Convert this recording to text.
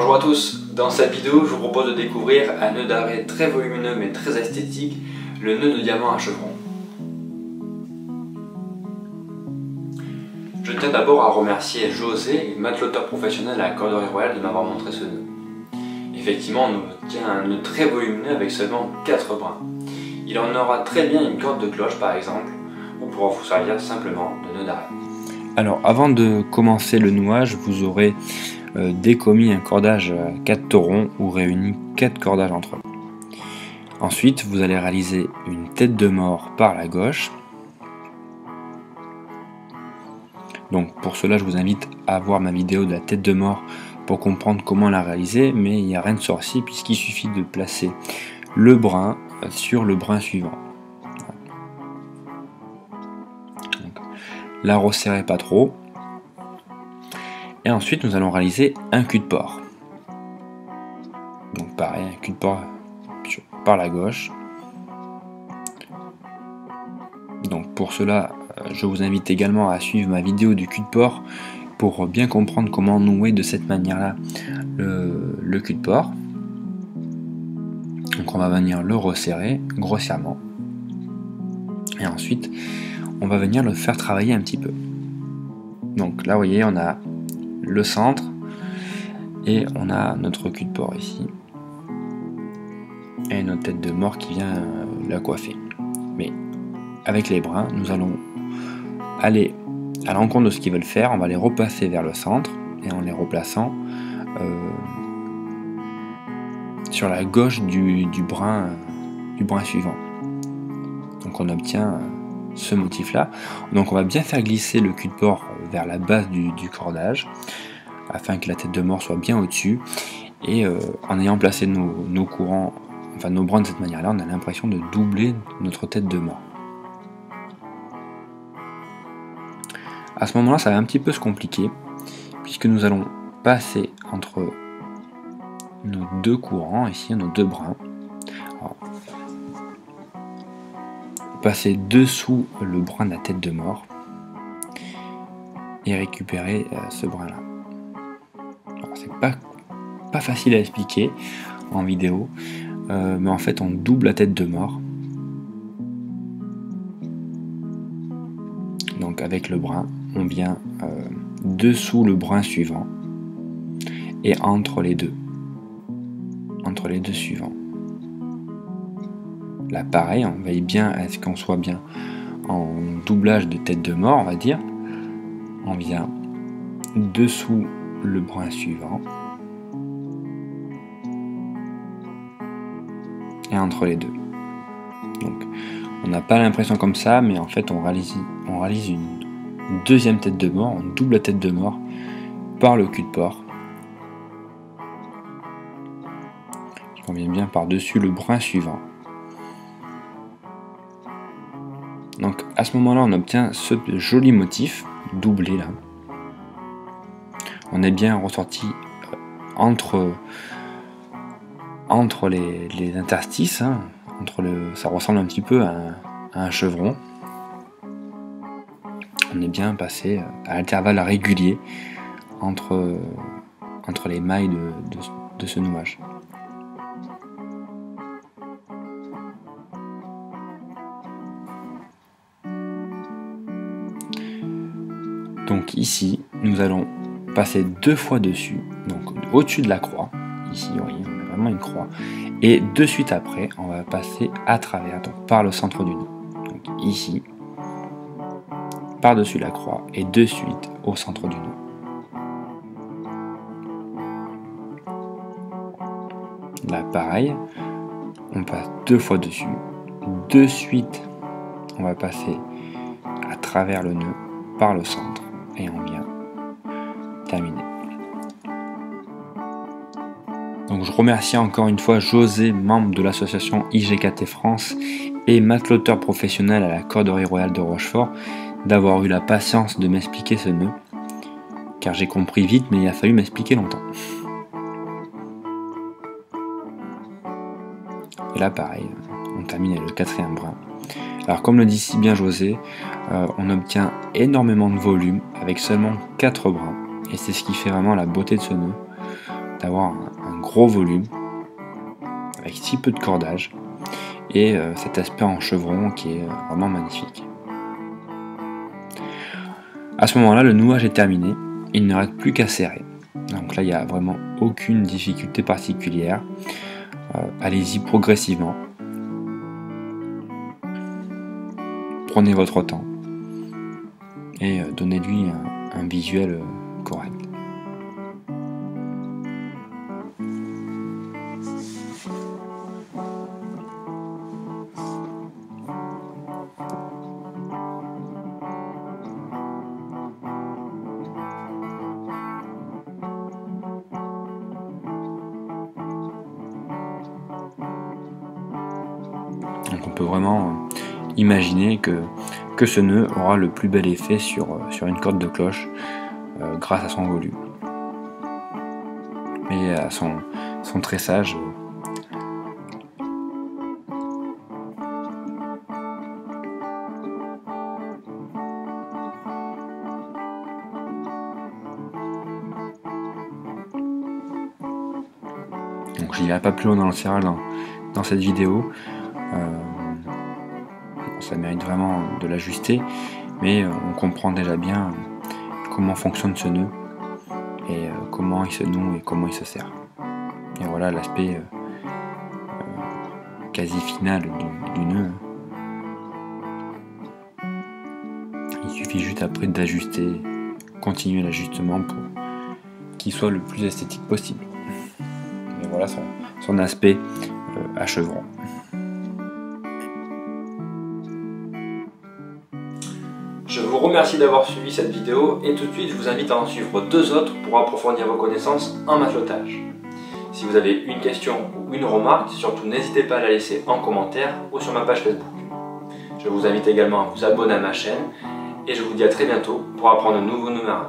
Bonjour à tous, dans cette vidéo je vous propose de découvrir un nœud d'arrêt très volumineux mais très esthétique, le nœud de diamant à chevron. Je tiens d'abord à remercier José, mateloteur professionnel à la Corderie Royale de m'avoir montré ce nœud. Effectivement on obtient un nœud très volumineux avec seulement 4 brins. Il en aura très bien une corde de cloche par exemple, ou pourra vous servir simplement de nœud d'arrêt. Alors avant de commencer le nouage, vous aurez euh, décommis un cordage à 4 taurons ou réuni 4 cordages entre eux. Ensuite, vous allez réaliser une tête de mort par la gauche. Donc pour cela, je vous invite à voir ma vidéo de la tête de mort pour comprendre comment la réaliser, mais il n'y a rien de sorcier puisqu'il suffit de placer le brin sur le brin suivant. la resserrez pas trop, et ensuite, nous allons réaliser un cul de porc. Donc pareil, un cul de porc par la gauche. Donc pour cela, je vous invite également à suivre ma vidéo du cul de porc pour bien comprendre comment nouer de cette manière-là le, cul de porc. Donc on va venir le resserrer grossièrement. Et ensuite, on va venir le faire travailler un petit peu. Donc là, vous voyez, on a le centre et on a notre cul de porc ici et notre tête de mort qui vient euh, la coiffer. Mais avec les brins, nous allons aller à l'encontre de ce qu'ils veulent faire, on va les repasser vers le centre et en les replaçant euh, sur la gauche du, brin, du brin suivant. Donc on obtient euh, ce motif là. Donc on va bien faire glisser le cul de porc vers la base du, cordage afin que la tête de mort soit bien au-dessus. Et euh, en ayant placé nos, courants, enfin nos brins de cette manière-là, on a l'impression de doubler notre tête de mort. À ce moment-là, ça va un petit peu se compliquer, puisque nous allons passer entre nos deux courants, ici nos deux brins. Passer dessous le brin de la tête de mort et récupérer euh, ce brin là. C'est pas, pas facile à expliquer en vidéo, euh, mais en fait on double la tête de mort. Donc avec le brin, on vient euh, dessous le brin suivant et entre les deux. Entre les deux suivants. Là pareil, on veille bien à ce qu'on soit bien en doublage de tête de mort, on va dire on vient dessous le brin suivant et entre les deux. Donc on n'a pas l'impression comme ça, mais en fait on réalise, une deuxième tête de mort, on double tête de mort par le cul de porc. On vient bien par-dessus le brin suivant. Donc à ce moment-là, on obtient ce joli motif doublé là. On est bien ressorti euh, entre, les, interstices, hein. ça ressemble un petit peu à un, chevron. On est bien passé à l'intervalle régulier entre, entre les mailles de, ce nouage. Ici, nous allons passer deux fois dessus, donc au-dessus de la croix. Ici, vous voyez, on a vraiment une croix. Et de suite après, on va passer à travers, donc par le centre du nœud. Donc ici, par-dessus la croix, et de suite au centre du nœud. Là, pareil, on passe deux fois dessus. De suite, on va passer à travers le nœud par le centre et on vient terminer. Donc je remercie encore une fois José, membre de l'association IGKT France et mateloteur professionnel à la Corderie Royale de Rochefort, d'avoir eu la patience de m'expliquer ce nœud, car j'ai compris vite mais il a fallu m'expliquer longtemps. Et là pareil, on termine le quatrième brin. Alors comme le dit si bien José, euh, on obtient énormément de volume avec seulement 4 brins. Et c'est ce qui fait vraiment la beauté de ce nœud. d'avoir un, gros volume avec si peu de cordage et euh, cet aspect en chevron qui est vraiment magnifique. À ce moment-là, le nouage est terminé, il ne reste plus qu'à serrer. Donc là, il n'y a vraiment aucune difficulté particulière. Euh, allez-y progressivement. Prenez votre temps et euh, donnez-lui un, visuel euh, correct. Donc on peut vraiment imaginer que, que ce nœud aura le plus bel effet sur, euh, sur une corde de cloche euh, grâce à son volume. Et à son, son tressage. Donc je n'irai pas plus loin dans le serral dans, dans cette vidéo. Euh, ça mérite vraiment de l'ajuster, mais euh, on comprend déjà bien comment fonctionne ce nœud et euh, comment il se noue et comment il se sert. Et voilà l'aspect quasi final du, nœud. Il suffit juste après d'ajuster, continuer l'ajustement pour qu'il soit le plus esthétique possible. Et voilà son, aspect chevron. Vous remercie d'avoir suivi cette vidéo et tout de suite je vous invite à en suivre deux autres pour approfondir vos connaissances en matelotage. Si vous avez une question ou une remarque, surtout n'hésitez pas à la laisser en commentaire ou sur ma page Facebook. Je vous invite également à vous abonner à ma chaîne et je vous dis à très bientôt pour apprendre de nouveaux numéros.